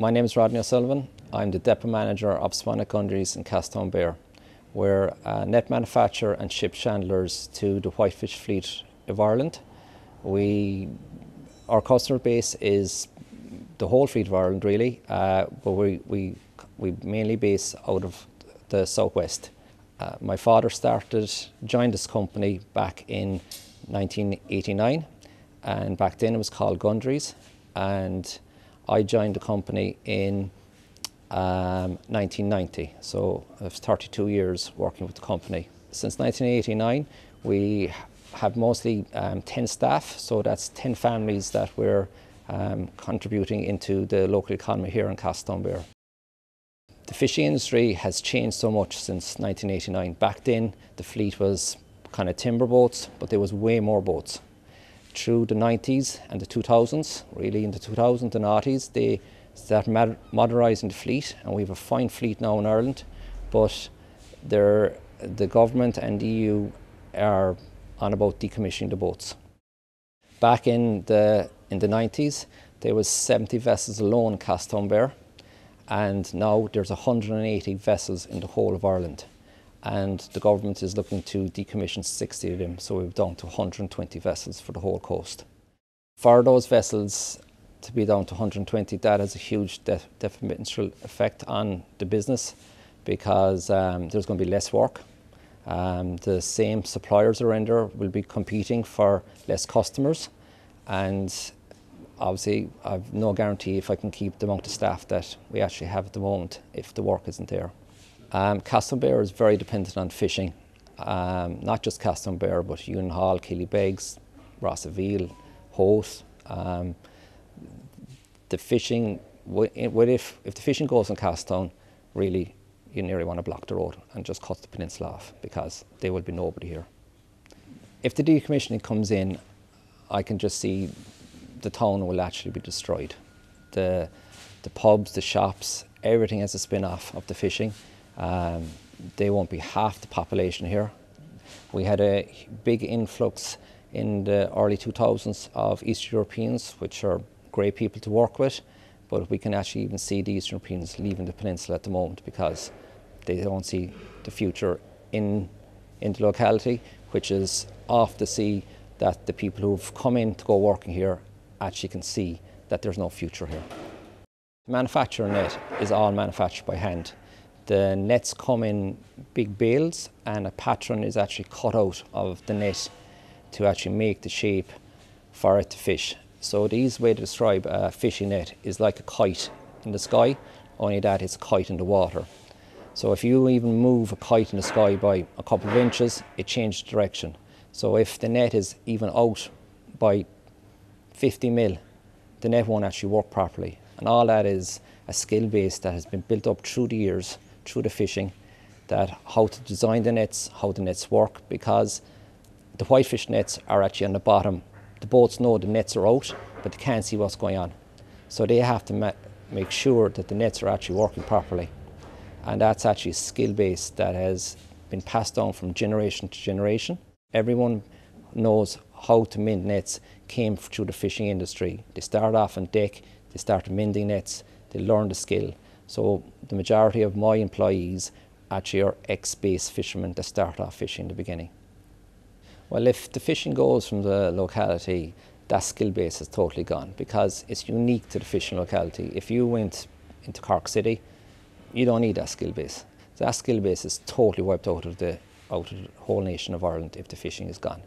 My name is Rodney O'Sullivan. I'm the Depot Manager of Swan Net Gundries in Castletownbere. We're a net manufacturer and ship chandlers to the whitefish fleet of Ireland. We, our customer base is the whole fleet of Ireland really, uh, but we, we, we mainly base out of the southwest. Uh, my father started, joined this company back in 1989 and back then it was called Gundries and I joined the company in um, 1990, so I have 32 years working with the company. Since 1989, we have mostly um, 10 staff, so that's 10 families that we're um, contributing into the local economy here in Castletownbere. The fishing industry has changed so much since 1989. Back then, the fleet was kind of timber boats, but there was way more boats through the 90s and the 2000s, really in the 2000s and 90s, they started modernising the fleet and we have a fine fleet now in Ireland, but the government and the EU are on about decommissioning the boats. Back in the, in the 90s, there was 70 vessels alone in Castletownbere and now there's 180 vessels in the whole of Ireland and the government is looking to decommission 60 of them, so we've down to 120 vessels for the whole coast. For those vessels to be down to 120, that has a huge de detrimental effect on the business because um, there's going to be less work. Um, the same suppliers around there will be competing for less customers and obviously I've no guarantee if I can keep the amount of staff that we actually have at the moment if the work isn't there. Um, is very dependent on fishing, um, not just Castletownbere, but Union Hall, Killybegs, Rossaveel, Howth. Um, the fishing, what if, if the fishing goes in Castletown, really you nearly want to block the road and just cut the peninsula off because there will be nobody here. If the decommissioning comes in, I can just see the town will actually be destroyed. The, the pubs, the shops, everything has a spin-off of the fishing. Um, they won't be half the population here. We had a big influx in the early 2000s of Eastern Europeans, which are great people to work with, but we can actually even see the Eastern Europeans leaving the peninsula at the moment because they don't see the future in, in the locality, which is off the sea that the people who've come in to go working here actually can see that there's no future here. The manufacturing net is all manufactured by hand. The nets come in big bales and a pattern is actually cut out of the net to actually make the shape for it to fish. So the easy way to describe a fishing net is like a kite in the sky, only that it's a kite in the water. So if you even move a kite in the sky by a couple of inches, it changes direction. So if the net is even out by 50 mil, the net won't actually work properly. And all that is a skill base that has been built up through the years through the fishing that how to design the nets, how the nets work, because the whitefish nets are actually on the bottom. The boats know the nets are out, but they can't see what's going on. So they have to ma make sure that the nets are actually working properly. And that's actually a skill base that has been passed on from generation to generation. Everyone knows how to mend nets came through the fishing industry. They start off on deck, they start mending nets, they learn the skill. So the majority of my employees actually are ex-base fishermen that start off fishing in the beginning. Well, if the fishing goes from the locality, that skill base is totally gone because it's unique to the fishing locality. If you went into Cork City, you don't need that skill base. That skill base is totally wiped out of the out of the whole nation of Ireland if the fishing is gone.